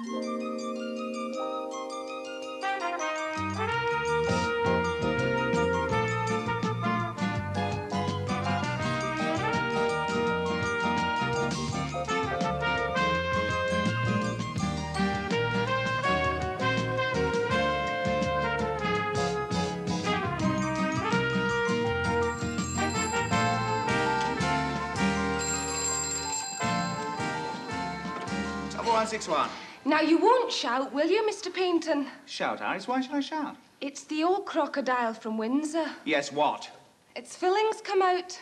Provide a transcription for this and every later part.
Double one six one. Now, you won't shout, will you, Mr. Paynton? Shout, Iris. Why should I shout? It's the old crocodile from Windsor. Yes, what? Its fillings come out,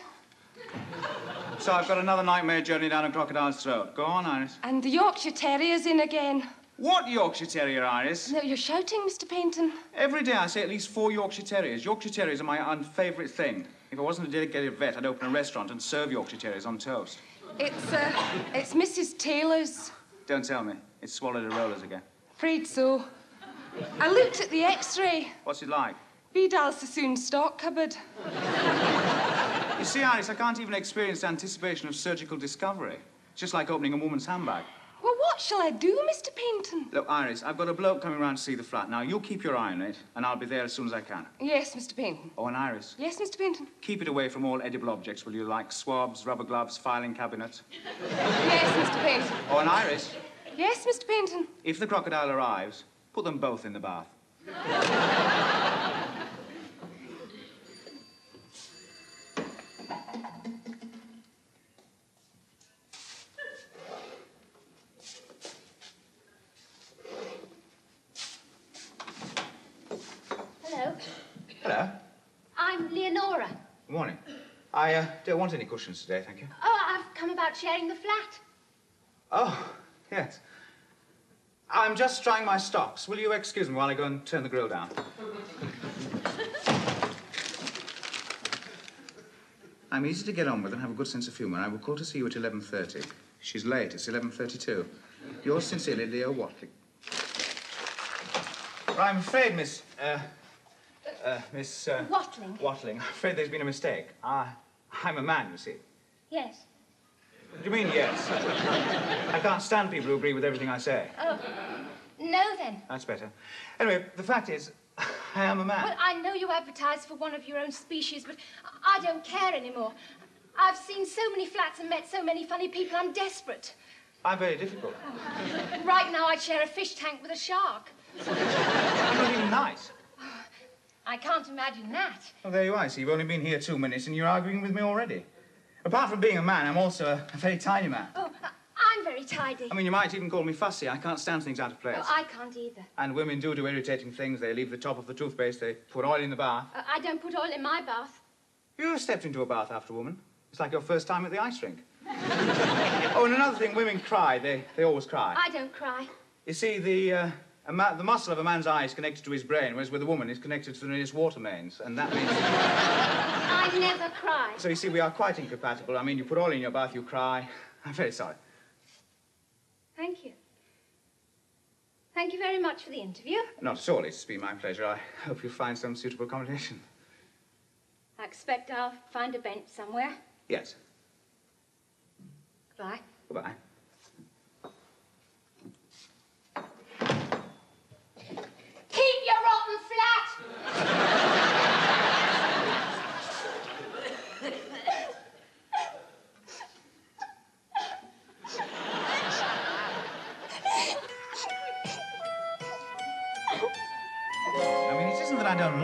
So I've got another nightmare journey down a crocodile's throat. Go on, Iris. and the Yorkshire Terrier's in again. What Yorkshire Terrier, Iris? No, you're shouting, Mr. Paynton. Every day I say at least four Yorkshire Terriers. Yorkshire Terriers are my unfavourite thing. If I wasn't a dedicated vet, I'd open a restaurant and serve Yorkshire Terriers on toast. It's, uh, it's Mrs. Taylor's. Don't tell me. It's swallowed the rollers again. Afraid so. I looked at the x-ray. What's it like? Vidal Sassoon stock cupboard. You see, Iris, I can't even experience anticipation of surgical discovery. It's just like opening a woman's handbag. Well, what shall I do, Mr. Paynton? Look, Iris, I've got a bloke coming round to see the flat. Now, you keep your eye on it, and I'll be there as soon as I can. Yes, Mr. Paynton. Oh, and Iris, Yes, Mr. Paynton. keep it away from all edible objects, will you? Like swabs, rubber gloves, filing cabinets. Yes, Mr. Paynton. Oh, and Iris, Yes, Mr. Paynton. if the crocodile arrives, put them both in the bath. Good morning. I uh, don't want any cushions today, thank you. Oh, I've come about sharing the flat. Oh, yes. I'm just drying my stocks. Will you excuse me while I go and turn the grill down? I'm easy to get on with and have a good sense of humour. I will call to see you at 11.30. She's late. It's 11.32. Yours sincerely, Leo Watling. Well, I'm afraid, Miss... Uh, uh, Miss... Uh, Watling? Watling. I'm afraid there's been a mistake. I, I'm a man, you see. Yes. What do you mean, yes? I can't stand people who agree with everything I say. Oh, no then. That's better. Anyway, the fact is, I am a man. Well, I know you advertise for one of your own species, but I don't care anymore. I've seen so many flats and met so many funny people, I'm desperate. I'm very difficult. Right now, I'd share a fish tank with a shark. I'm not even nice. I can't imagine that. Well, there you are. See, you've only been here two minutes and you're arguing with me already. Apart from being a man, I'm also a, a very tidy man. Oh, I'm very tidy. I mean, you might even call me fussy. I can't stand things out of place. Oh, I can't either. And women do do irritating things. They leave the top of the toothpaste. They put oil in the bath. Uh, I don't put oil in my bath. You stepped into a bath after a woman. It's like your first time at the ice rink. oh, and another thing, women cry. They, they always cry. I don't cry. You see, the, uh, the muscle of a man's eye is connected to his brain, whereas with a woman, it's connected to the nearest water mains. And that means... I never cry. so you see, we are quite incompatible. I mean, you put oil in your bath, you cry. I'm very sorry. Thank you. Thank you very much for the interview. Not at all. It's been my pleasure. I hope you find some suitable accommodation. I expect I'll find a bench somewhere. Yes. Goodbye. Goodbye.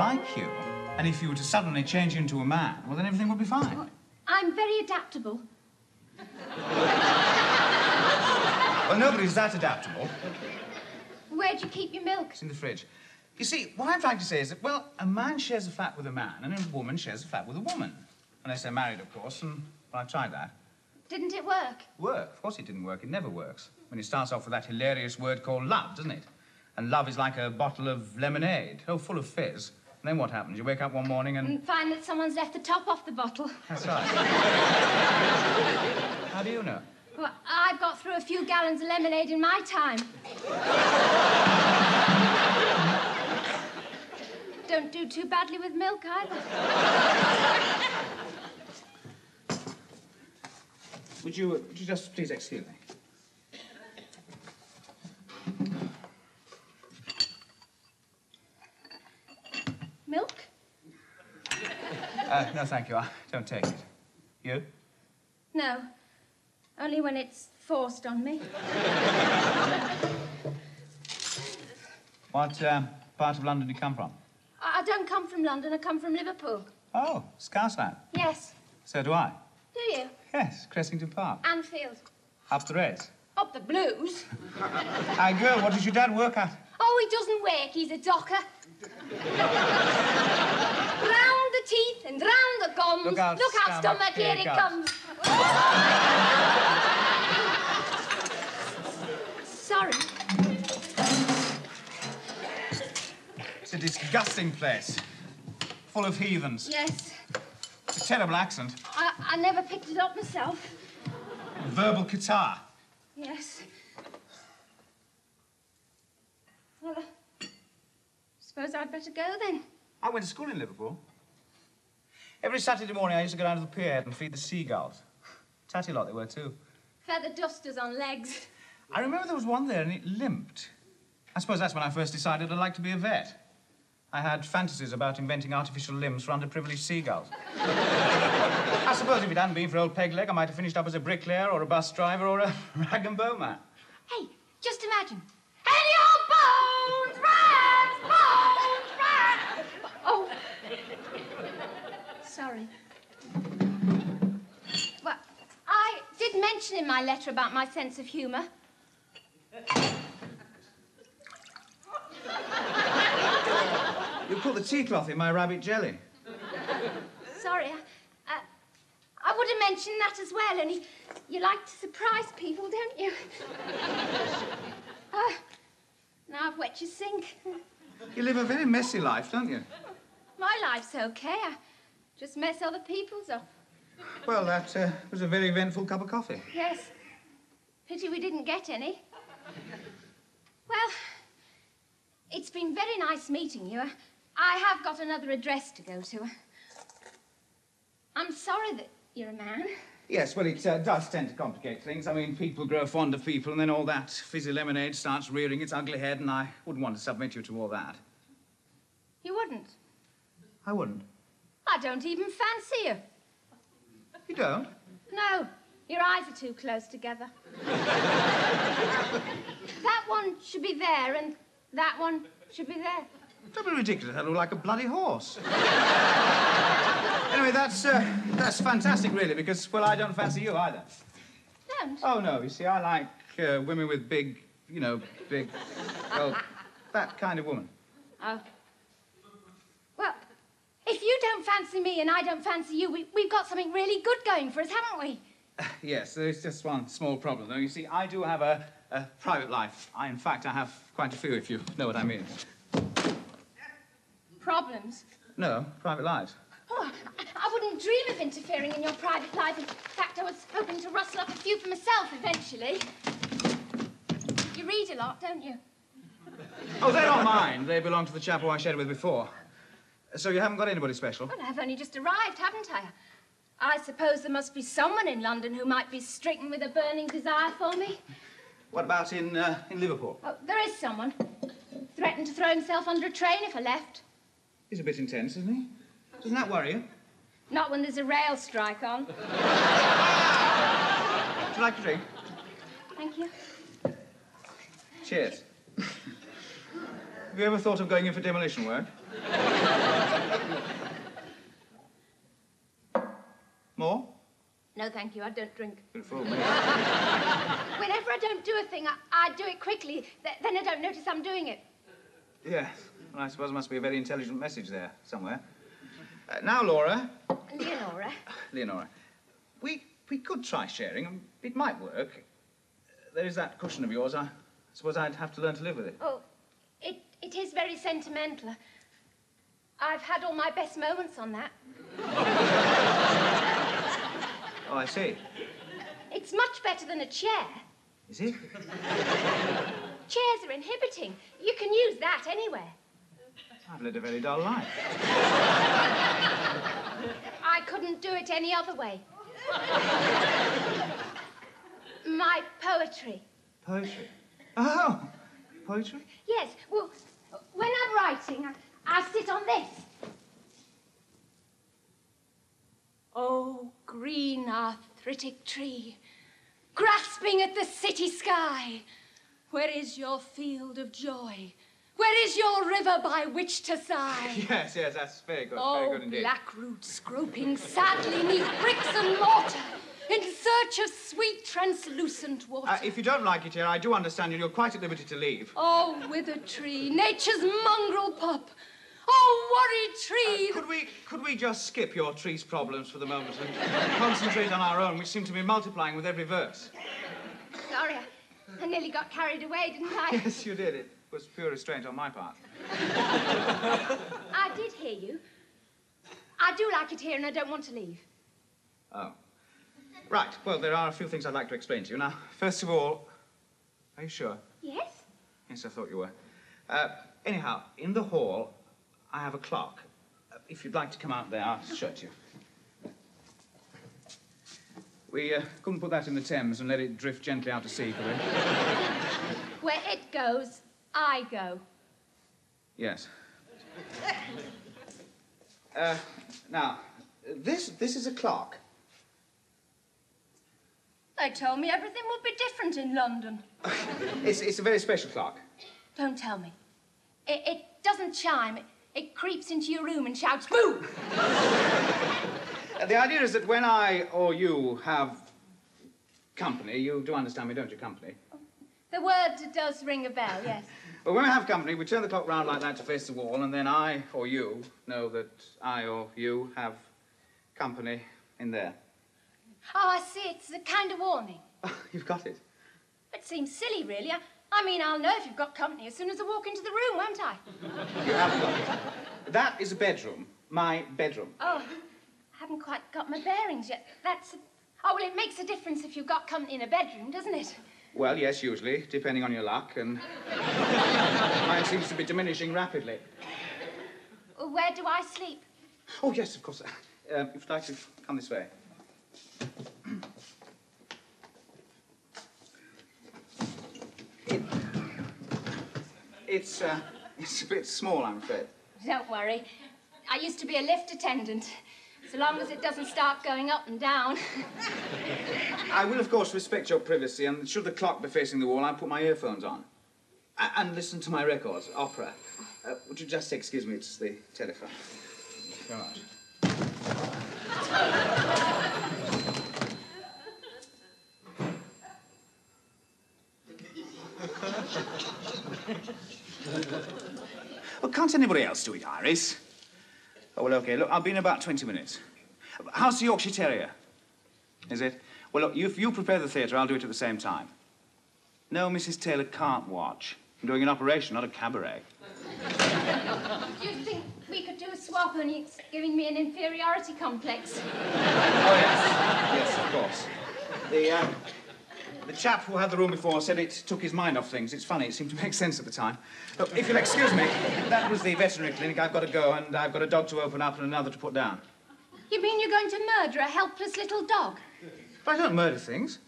Like you. And if you were to suddenly change into a man, well, then everything would be fine. I'm very adaptable. Well, nobody's that adaptable. Where'd you keep your milk? It's in the fridge. You see, what I'm trying to say is that, well, a man shares a flat with a man, and a woman shares a flat with a woman. Unless they're married, of course, and well, I've tried that. Didn't it work? Work? Of course it didn't work. It never works. When it starts off with that hilarious word called love, doesn't it? And love is like a bottle of lemonade, oh, full of fizz. And then what happens? You wake up one morning and... And find that someone's left the top off the bottle. That's right. How do you know? Well, I've got through a few gallons of lemonade in my time. Don't do too badly with milk either. Would you, would you just please excuse me? Uh, no, thank you. I don't take it. You? No. Only when it's forced on me. What um, part of London do you come from? I I don't come from London, I come from Liverpool. Oh, Scousland. Yes. So do I. Do you? Yes, Cressington Park. Anfield. Up the race. Up the blues. Hi, girl, what does your dad work at? Oh, he doesn't work, he's a docker. The teeth and round the gums. Look out, stomach, stomach, here, here it comes. Sorry. It's a disgusting place. Full of heathens. Yes. It's a terrible accent. I, I never picked it up myself. Verbal catarrh. Yes. Well, I suppose I'd better go then. I went to school in Liverpool. Every Saturday morning, I used to go down to the pier and feed the seagulls. Tatty lot they were, too. Feather dusters on legs. I remember there was one there and it limped. I suppose that's when I first decided I'd like to be a vet. I had fantasies about inventing artificial limbs for underprivileged seagulls. I suppose if it hadn't been for old Pegleg, I might have finished up as a bricklayer or a bus driver or a rag and bow man. Hey, just imagine. Sorry. Well, I did mention in my letter about my sense of humour. You put the tea cloth in my rabbit jelly. Sorry, I, uh, I would have mentioned that as well, only you like to surprise people, don't you? Ah, now I've wet your sink. You live a very messy life, don't you? My life's okay. I just mess other people's up. Well, that uh, was a very eventful cup of coffee. Yes. Pity we didn't get any. Well, it's been very nice meeting you. I have got another address to go to. I'm sorry that you're a man. Yes, well, it uh, does tend to complicate things. I mean, people grow fond of people, and then all that fizzy lemonade starts rearing its ugly head, and I wouldn't want to submit you to all that. You wouldn't. I wouldn't. I don't even fancy you. You don't? No, your eyes are too close together. that one should be there, and that one should be there. Don't be ridiculous. I look like a bloody horse. anyway, that's uh, that's fantastic, really, because well, I don't fancy you either. Don't. Oh no, you see, I like uh, women with big, you know, big, well, that kind of woman. Oh. If you don't fancy me and I don't fancy you, we, we've got something really good going for us, haven't we? Yes, there's just one small problem, though. You see, I do have a, a private life. I, in fact, I have quite a few, if you know what I mean. Problems. No, private lives. Oh, I, I wouldn't dream of interfering in your private life. In fact, I was hoping to rustle up a few for myself eventually. You read a lot, don't you? Oh, they're not mine. They belong to the chap who I shared with before. So you haven't got anybody special? Well, I've only just arrived, haven't I? I suppose there must be someone in London who might be stricken with a burning desire for me. What about in, uh, in Liverpool? Oh, there is someone. Threatened to throw himself under a train if I left. He's a bit intense, isn't he? Doesn't that worry you? Not when there's a rail strike on. Would you like a drink? Thank you. Cheers. Have you ever thought of going in for demolition work? More? No, thank you. I don't drink. Good fool me. Whenever I don't do a thing, I, I do it quickly. Th- then I don't notice I'm doing it. Yes. Well, I suppose there must be a very intelligent message there somewhere. Uh, now, Laura, Leonora. Leonora, we we could try sharing. It might work. There is that cushion of yours. I suppose I'd have to learn to live with it. Oh, it, it is very sentimental. I've had all my best moments on that. Oh, I see. It's much better than a chair. Is it? Chairs are inhibiting. You can use that anywhere. I've led a very dull life. I couldn't do it any other way. My poetry. Poetry. Oh, poetry? Yes, well, when I'm writing, I, I sit on this. Oh, green arthritic tree, grasping at the city sky, where is your field of joy? Where is your river by which to sigh? Yes, yes, that's very good. oh, very good indeed. black roots groping sadly neath bricks and mortar, in search of sweet translucent water. Uh, if you don't like it here, I do understand you. You're quite at liberty to leave. Oh, withered tree, nature's mongrel pup. Oh, worried tree. Could we could we just skip your tree's problems for the moment and concentrate on our own, which seem to be multiplying with every verse? Sorry, I, I nearly got carried away, didn't I? Yes, you did. It was pure restraint on my part. I did hear you. I do like it here and I don't want to leave. Oh. Right. Well, there are a few things I'd like to explain to you. Now, first of all, are you sure? Yes? Yes, I thought you were. Uh, anyhow, in the hall, I have a clock. If you'd like to come out there, I'll show it to you. We uh, couldn't put that in the Thames and let it drift gently out to sea, could we? Where it goes, I go. Yes. Uh, now, this this is a clock. They told me everything would be different in London. It's it's a very special clock. Don't tell me. It, it doesn't chime. It, it creeps into your room and shouts, boo! Uh, the idea is that when I or you have company, you do understand me, don't you? Company. The word does ring a bell, yes. Well, when we have company, we turn the clock round like that to face the wall, and then I or you know that I or you have company in there. Oh, I see. It's a kind of warning. You've got it. It seems silly, really. I, I mean, I'll know if you've got company as soon as I walk into the room, won't I? You have got it. That is a bedroom. My bedroom. Oh, I haven't quite got my bearings yet. That's. Oh, well, it makes a difference if you've got company in a bedroom, doesn't it? Well, yes, usually, depending on your luck, and mine seems to be diminishing rapidly. Where do I sleep? Oh, yes, of course. Uh, if you'd like to come this way. It's, uh, it's a bit small, I'm afraid. Don't worry. I used to be a lift attendant. So long as it doesn't start going up and down. I will, of course, respect your privacy, and should the clock be facing the wall, I'll put my earphones on. A- and listen to my records, opera. Uh, would you just excuse me, it's the telephone. Very much. well, can't anybody else do it, Iris? Oh, well, okay. Look, I'll be in about 20 minutes. How's the Yorkshire Terrier? Is it? Well, look, you, if you prepare the theatre, I'll do it at the same time. No, Mrs. Taylor can't watch. I'm doing an operation, not a cabaret. Do you think we could do a swap and it's giving me an inferiority complex? Oh, yes. Yes, of course. The, uh, the chap who had the room before said it took his mind off things. It's funny, it seemed to make sense at the time. Look, if you'll excuse me, that was the veterinary clinic. I've got to go, and I've got a dog to open up and another to put down. You mean you're going to murder a helpless little dog? But I don't murder things.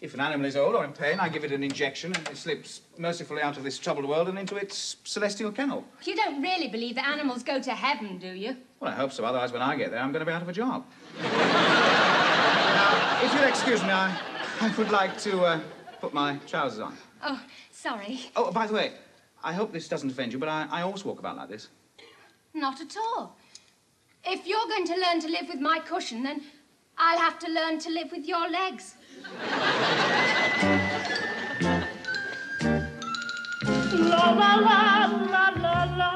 If an animal is old or in pain, I give it an injection and it slips mercifully out of this troubled world and into its celestial kennel. You don't really believe that animals go to heaven, do you? Well, I hope so. Otherwise, when I get there, I'm going to be out of a job. now, if you'll excuse me, I, I would like to uh, put my trousers on. Oh, sorry. Oh, by the way, I hope this doesn't offend you, but I, I always walk about like this. Not at all. If you're going to learn to live with my cushion, then I'll have to learn to live with your legs. La la la la la la la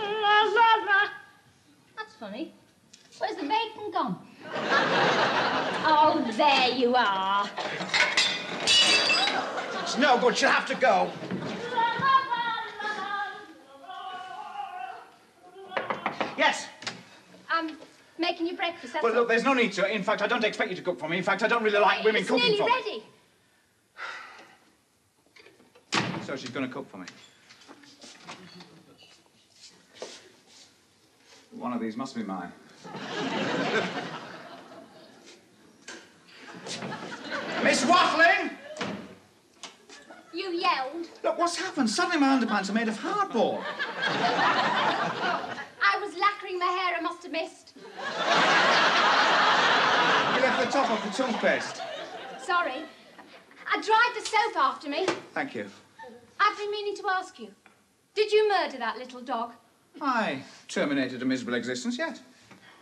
la la la. That's funny. Where's the bacon gone? Oh, there you are. It's no good. She'll have to go. Yes. I'm making you breakfast. Well, all. look, there's no need to. In fact, I don't expect you to cook for me. In fact, I don't really like women it's cooking nearly for ready. me. So she's going to cook for me. One of these must be mine. Miss Waffling! You yelled. Look, what's happened? Suddenly my underpants are made of hardboard. I was lacquering my hair. I must have missed. You left the top off the toothpaste. Sorry. I dried the soap after me. Thank you. I've been meaning to ask you. Did you murder that little dog? I terminated a miserable existence, yet.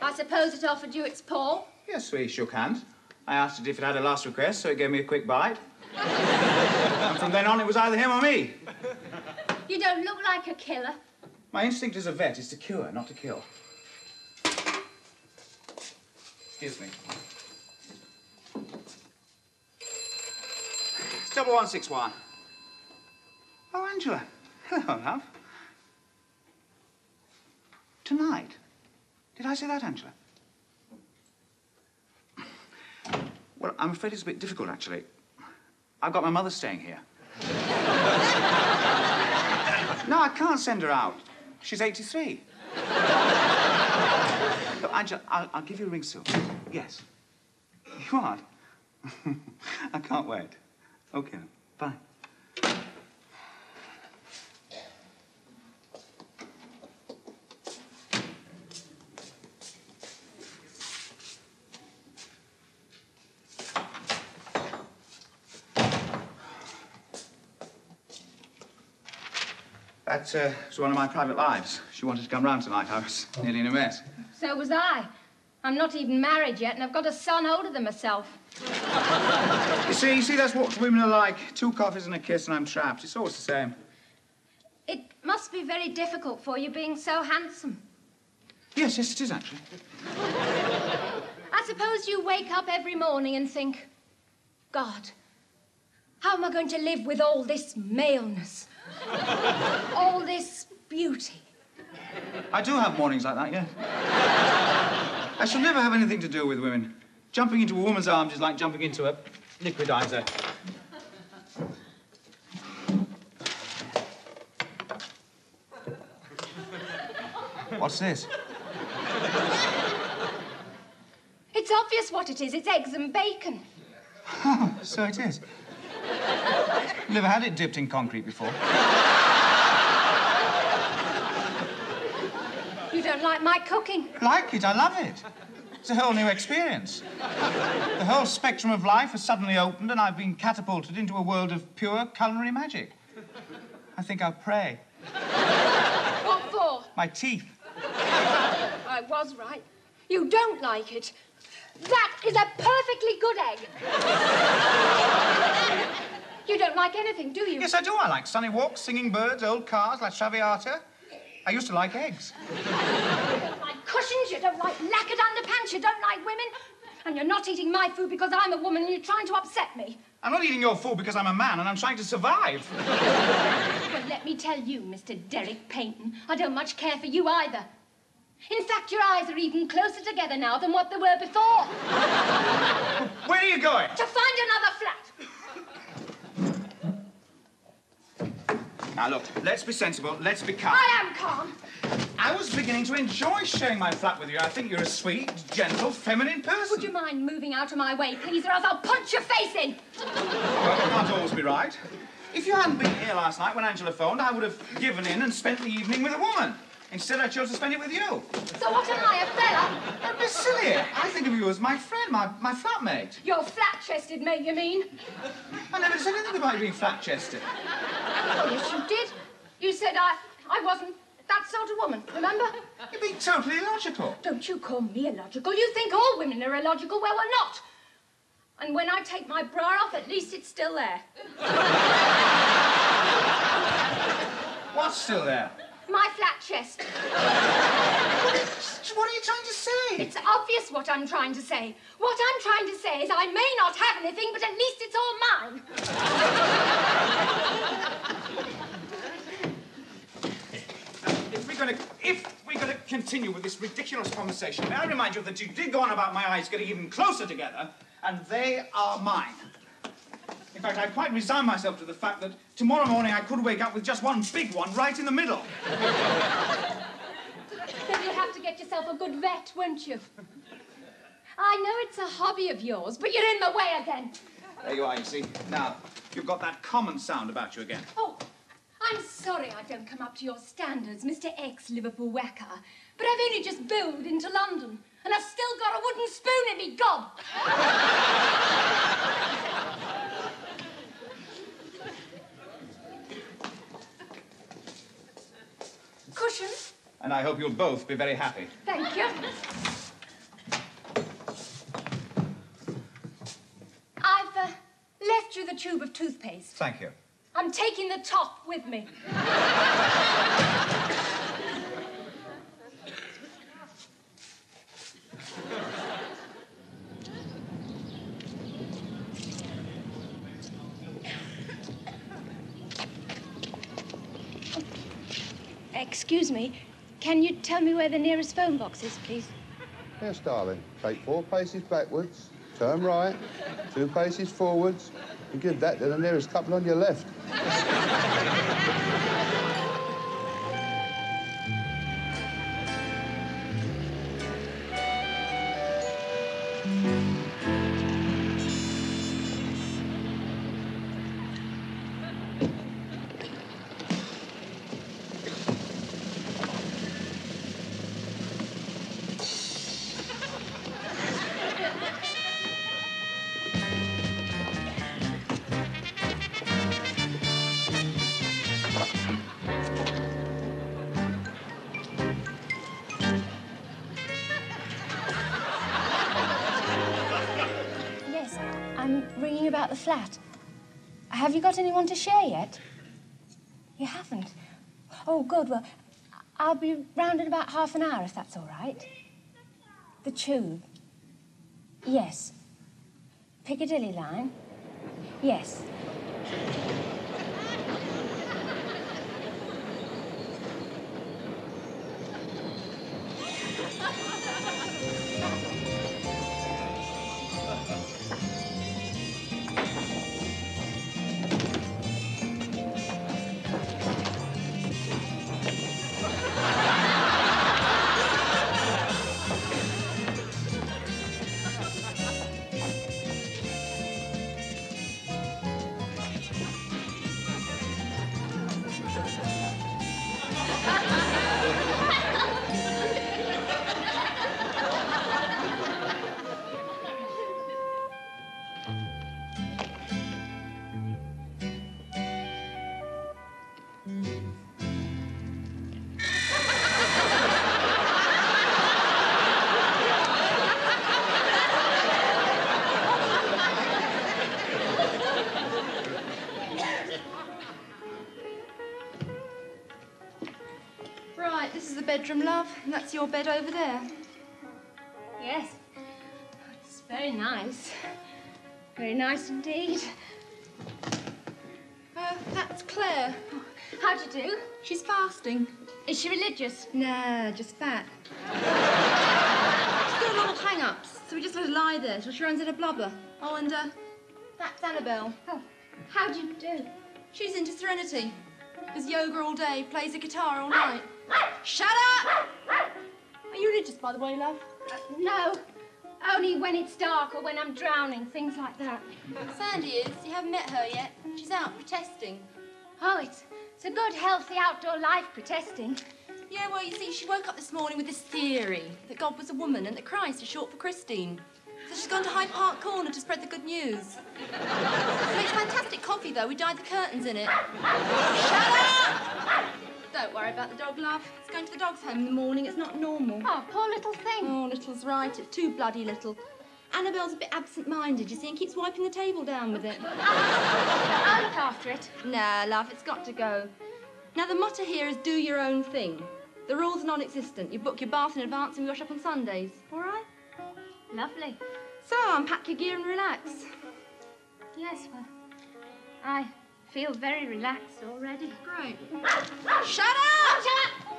I suppose it offered you its paw. Yes, we shook hands. I asked it if it had a last request, so it gave me a quick bite. and from then on, it was either him or me. You don't look like a killer. My instinct as a vet is to cure, not to kill. Excuse me. It's double one six one. Oh, Angela. Hello, love. Tonight. Did I say that, Angela? Well, I'm afraid it's a bit difficult, actually. I've got my mother staying here. no, I can't send her out. She's 83. Look, Angela, I'll, I'll give you a ring soon. Yes. You are? I can't wait. Okay, bye. That uh, was one of my private lives. She wanted to come round tonight. I was nearly in a mess. So was I. I'm not even married yet, and I've got a son older than myself. You see, you see, that's what women are like. Two coffees and a kiss, and I'm trapped. It's always the same. It must be very difficult for you being so handsome. Yes, yes, it is actually. I suppose you wake up every morning and think, God, how am I going to live with all this maleness? All this beauty? I do have mornings like that, yeah. I shall never have anything to do with women. Jumping into a woman's arms is like jumping into a liquidizer. What's this? It's obvious what it is. It's eggs and bacon. So it is. Never had it dipped in concrete before. You don't like my cooking. Like it, I love it. It's a whole new experience. The whole spectrum of life has suddenly opened, and I've been catapulted into a world of pure culinary magic. I think I'll pray. What for? My teeth. I was right. You don't like it. That is a perfectly good egg. you don't like anything, do you? Yes, I do. I like sunny walks, singing birds, old cars, La Traviata. I used to like eggs. You don't like cushions, you don't like lacquered underpants, you don't like women. And you're not eating my food because I'm a woman and you're trying to upset me. I'm not eating your food because I'm a man and I'm trying to survive. Well, let me tell you, Mr. Derek Payton, I don't much care for you either. In fact, your eyes are even closer together now than what they were before. Where are you going? To find another flat. Now, look, let's be sensible. Let's be calm. I am calm. I was beginning to enjoy sharing my flat with you. I think you're a sweet, gentle, feminine person. Would you mind moving out of my way, please, or else I'll punch your face in? Well, it can't always be right. If you hadn't been here last night when Angela phoned, I would have given in and spent the evening with a woman. Instead, I chose to spend it with you. So what am I, a fella? Don't be silly. I think of you as my friend, my, my flatmate. You're flat-chested, mate, you mean? I never said anything about you being flat-chested. Oh, yes, you did. You said I, I wasn't that sort of woman, remember? You're being totally illogical. Don't you call me illogical. You think all women are illogical. Well, we're not. And when I take my bra off, at least it's still there. What's still there? My flat chest. What are you trying to say? It's obvious what I'm trying to say. What I'm trying to say is I may not have anything, but at least it's all mine. If we're going to, if we're going to continue with this ridiculous conversation, may I remind you that you did go on about my eyes getting even closer together, and they are mine. In fact, I quite resign myself to the fact that tomorrow morning I could wake up with just one big one right in the middle. Then you'll have to get yourself a good vet, won't you? I know it's a hobby of yours, but you're in the way again. There you are, you see. Now, you've got that common sound about you again. Oh, I'm sorry I don't come up to your standards, Mr. Ex-Liverpool Whacker. But I've only just bowled into London. and I've still got a wooden spoon in me gob. Cushion, And I hope you'll both be very happy. thank you. I've uh, left you the tube of toothpaste. Thank you. I'm taking the top with me. Excuse me, can you tell me where the nearest phone box is, please? Yes, darling. Take four paces backwards, turn right, two paces forwards, and give that to the nearest couple on your left. The flat. Have you got anyone to share yet? You haven't? Oh, good. Well, I'll be round in about half an hour if that's all right. The tube? Yes. Piccadilly line? Yes. Bedroom, love. And that's your bed over there. Yes. It's very nice. Very nice indeed. Uh, that's Claire. How'd you do? She's fasting. Is she religious? Nah, just fat. She's got a lot of hang-ups, so we just let her lie there till she runs out of blubber. Oh, and, uh, that's Annabelle. Oh, how'd you do? She's into Serenity. Does yoga all day, plays the guitar all night. Shut up! Are you religious, by the way, love? Uh, no, only when it's dark or when I'm drowning, things like that. Sandy is. You haven't met her yet. She's out protesting. Oh, it's, it's a good, healthy outdoor life protesting. Yeah, well, you see, she woke up this morning with this theory that God was a woman and that Christ is short for Christine. So she's gone to Hyde Park Corner to spread the good news. It makes fantastic coffee, though. We dyed the curtains in it. Shut up! Don't worry about the dog, love. It's going to the dog's home in the morning. It's not normal. Oh, poor little thing. Oh, little's right. It's too bloody little. Annabelle's a bit absent-minded, you see, and keeps wiping the table down with it. I'll look after it. Nah, love, it's got to go. Now, the motto here is do your own thing. The rules are non-existent. You book your bath in advance and we wash up on Sundays. All right? Lovely. So, unpack your gear and relax. Yes, well, I feel very relaxed already. Great. Shut up! Shut up!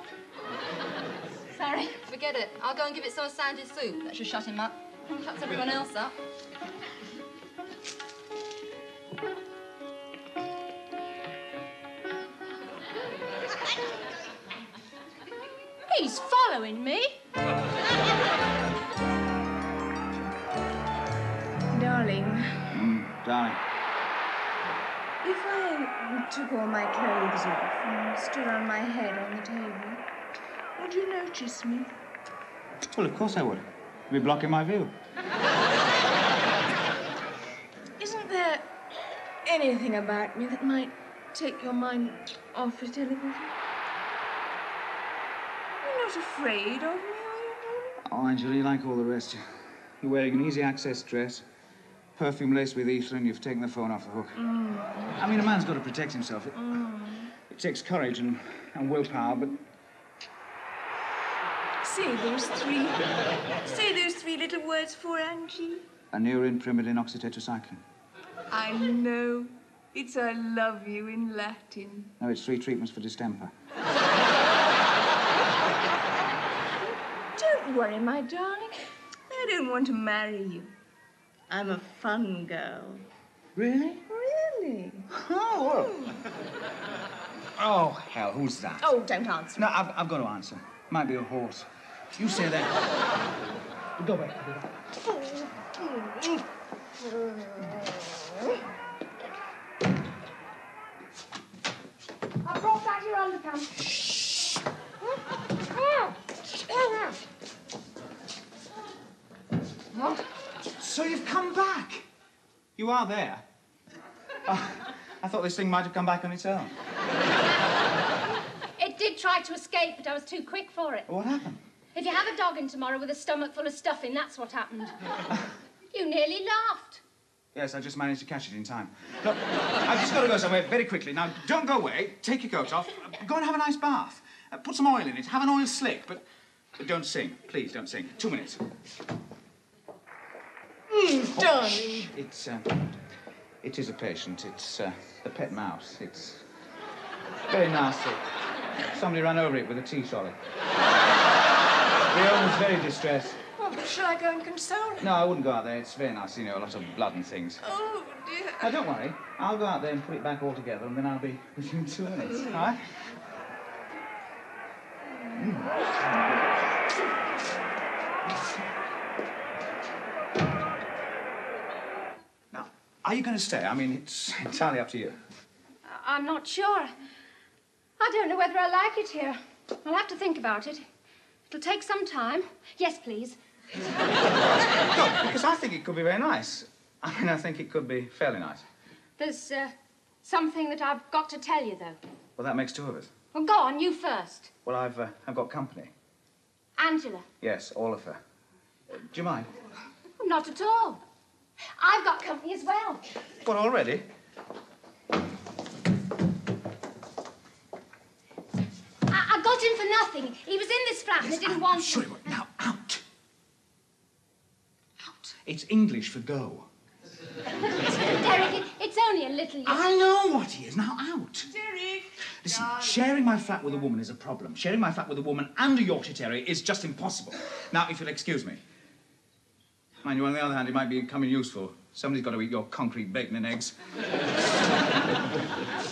Sorry. Forget it. I'll go and give it some of Sandy's soup. That should shut him up. Shuts everyone else up. He's following me. Darling, mm, Darling. If I took all my clothes off and stood on my head on the table, would you notice me? Well, of course I would. You'd be blocking my view. Isn't there anything about me that might take your mind off the television? You're not afraid of me, are you, darling? Oh, Angela, you like all the rest. You're wearing an easy access dress, perfume laced with ether, and you've taken the phone off the hook. Mm. I mean, a man's got to protect himself. It, mm. it takes courage and, and willpower, but Say those three. Say those three little words for Angie. aneurin primidine oxytetracycline. I know. It's I love you in Latin. No, it's three treatments for distemper. Don't worry, my darling. I don't want to marry you. I'm a fun girl. Really? Really? Oh, oh, hell, who's that? Oh, don't answer. No, I've, I've got to answer. Might be a horse. You say that. Go back. Go back. I brought back your underpants. So you've come back? You are there? Oh, I thought this thing might have come back on its own. It did try to escape, but I was too quick for it. What happened? If you have a dog in tomorrow with a stomach full of stuffing, that's what happened. you nearly laughed. Yes, I just managed to catch it in time. Look, I've just got to go somewhere very quickly. Now, don't go away. Take your coat off. Go and have a nice bath. Uh, put some oil in it. Have an oil slick, but, but don't sing. Please, don't sing. Two minutes. Darling. It's, uh, it is a patient. It's uh, a pet mouse. It's very nasty. Somebody ran over it with a tea trolley. The owner's very distressed. Oh, shall I go and console her? No, I wouldn't go out there. It's very nasty, you know, a lot of blood and things. Oh, dear. Now, don't worry. I'll go out there and put it back all together, and then I'll be with you in two minutes. All right? Now, are you going to stay? I mean, it's entirely up to you. I'm not sure. I don't know whether I like it here. I'll have to think about it. It'll take some time. Yes, please. No, because I think it could be very nice. I mean, I think it could be fairly nice. There's uh, something that I've got to tell you, though. Well, that makes two of us. Well, go on, you first. Well, I've, uh, I've got company. Angela. Yes, all of her. Uh, do you mind? Not at all. I've got company as well. What, already? I, I got him for nothing. He was in this flat and I didn't want Sure, him. you. Now, out. Out. It's English for go. Derek, it, it's only a little. I know what he is. Now, out. Derek. Listen, sharing my flat with a woman is a problem. Sharing my flat with a woman and a Yorkshire Terrier is just impossible. Now, if you'll excuse me. Mind you, on the other hand, it might become useful. Somebody's got to eat your concrete bacon and eggs.